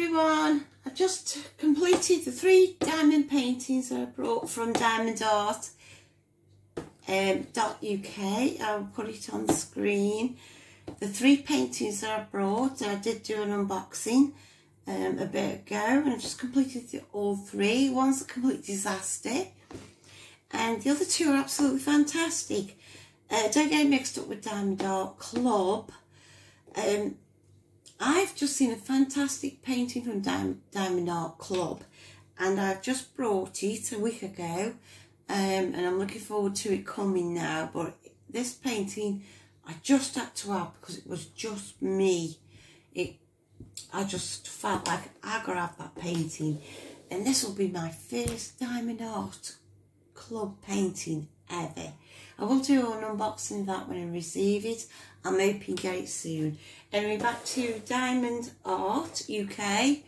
everyone. I've just completed the three diamond paintings that I brought from Diamond Art um, .uk. I'll put it on the screen. The three paintings that I brought, I did do an unboxing um, a bit ago and I've just completed all three. One's a complete disaster and the other two are absolutely fantastic. Uh, don't get mixed up with Diamond Art Club. Um, I've just seen a fantastic painting from Diamond Art Club and I've just brought it a week ago um, and I'm looking forward to it coming now but this painting I just had to have because it was just me. It I just felt like I gotta have that painting and this will be my first Diamond Art Club painting ever I will do an unboxing of that when I receive it I'm hoping get it soon Anyway, back to Diamond Art UK.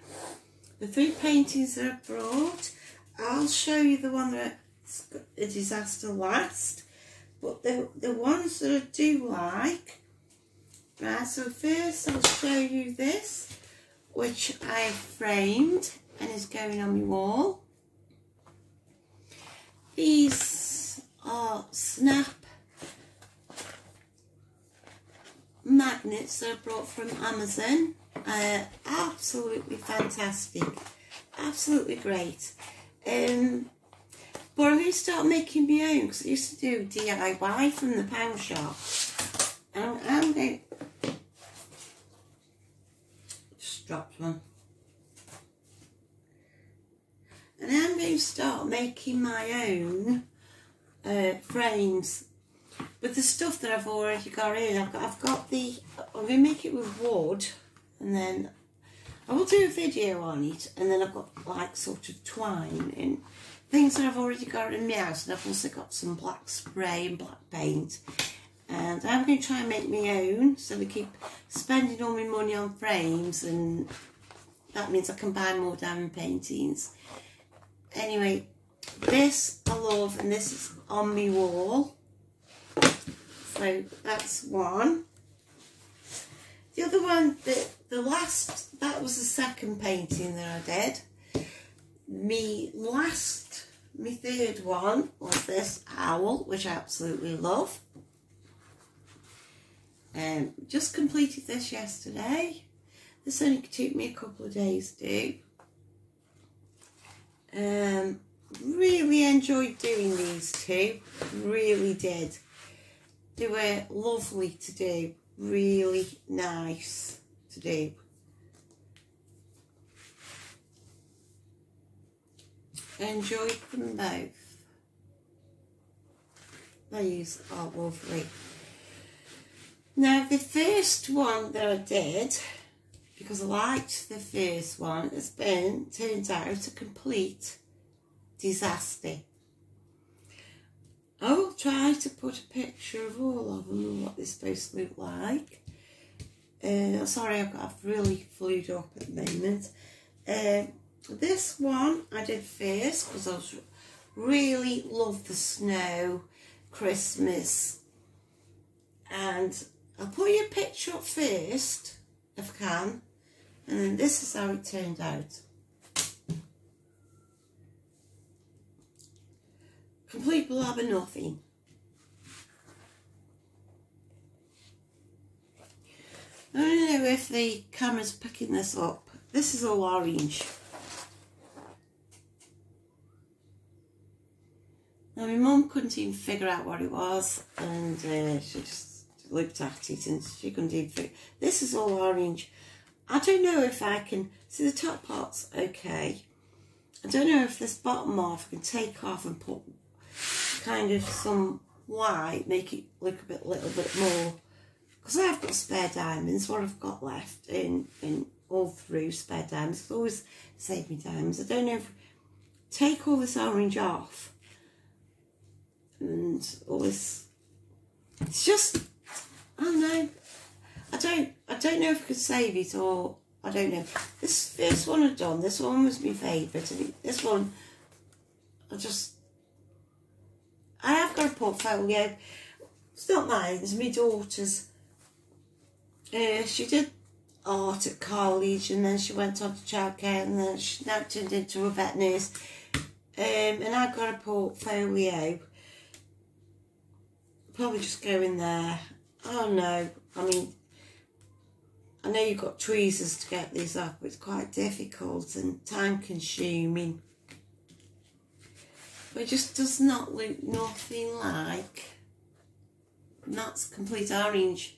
The three paintings that I brought, I'll show you the one that's a disaster last. But the, the ones that I do like, right, so first I'll show you this, which I have framed and is going on my wall. These are snap magnets I brought from Amazon. Uh, absolutely fantastic. Absolutely great. Um, but I'm going to start making my own because I used to do DIY from the pound shop. And I'm going to... Just dropped one. And I'm going to start making my own uh, frames with the stuff that I've already got in, I've got, I've got the, I'm going to make it with wood and then I will do a video on it and then I've got like sort of twine and things that I've already got in my house and I've also got some black spray and black paint and I'm going to try and make my own so we keep spending all my money on frames and that means I can buy more diamond paintings. Anyway, this I love and this is on my wall so that's one. The other one, the, the last, that was the second painting that I did. Me last, me third one was this owl, which I absolutely love. Um, just completed this yesterday. This only took me a couple of days to do. Um, really enjoyed doing these two, really did. They were lovely to do, really nice to do. enjoyed them both. These are lovely. Now the first one that I did, because I liked the first one, has been, turned out a complete disaster. I will try to put a picture of all of them and what they're supposed to look like. Uh, sorry, I've, I've really flued up at the moment. Uh, this one I did first because I was really love the snow, Christmas. And I'll put your picture up first, if I can. And then this is how it turned out. Complete blob of nothing. I don't know if the camera's picking this up. This is all orange. Now my mum couldn't even figure out what it was and uh, she just looked at it and she couldn't even figure This is all orange. I don't know if I can, see the top part's okay. I don't know if this bottom half can take off and put kind of some white, make it look a bit, little bit more, because I've got spare diamonds, what I've got left in, in all through spare diamonds, it's always save me diamonds. I don't know if, take all this orange off, and all this, it's just, I don't know, I don't, I don't know if I could save it or, I don't know. This first one I've done, this one was my favourite, this one, I just, I have got a portfolio. It's not mine, it's my daughter's. Uh, she did art at college and then she went on to childcare and then she now turned into a vet nurse. Um, and I've got a portfolio. Probably just go in there. Oh no, I mean, I know you've got tweezers to get these up, but it's quite difficult and time consuming. But it just does not look nothing like. That's complete orange.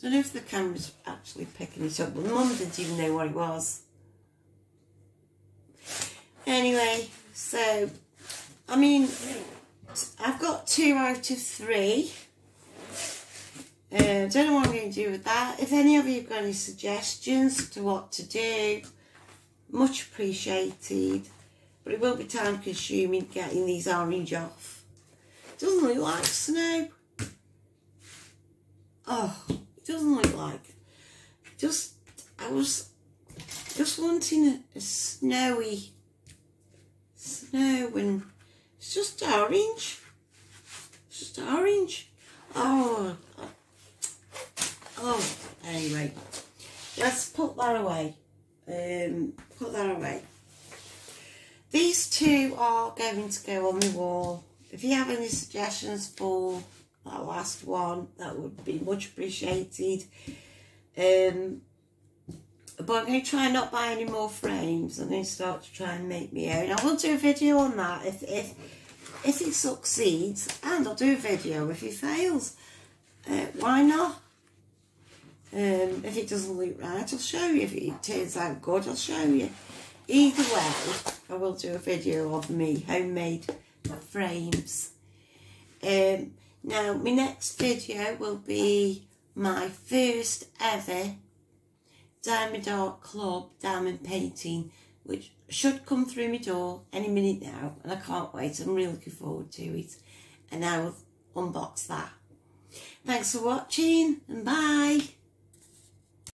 Don't know if the camera's actually picking it up, but Mum didn't even know what it was. Anyway, so, I mean, I've got two out of three. Uh, don't know what I'm going to do with that. If any of you have got any suggestions to what to do, much appreciated. But it won't be time consuming getting these orange off. Doesn't look like snow. Oh, it doesn't look like. Just, I was just wanting a, a snowy snow and it's just orange. It's just orange. Oh, oh, anyway, let's put that away. Um, put that away. These two are going to go on the wall. If you have any suggestions for that last one, that would be much appreciated. Um, but I'm going to try and not buy any more frames. I'm going to start to try and make my own. I will do a video on that if if if it succeeds, and I'll do a video if it fails. Uh, why not? Um, if it doesn't look right, I'll show you. If it turns out good, I'll show you. Either way, I will do a video of me homemade frames. Um, now, my next video will be my first ever Diamond Art Club diamond painting, which should come through my door any minute now, and I can't wait. I'm really looking forward to it, and I will unbox that. Thanks for watching, and bye.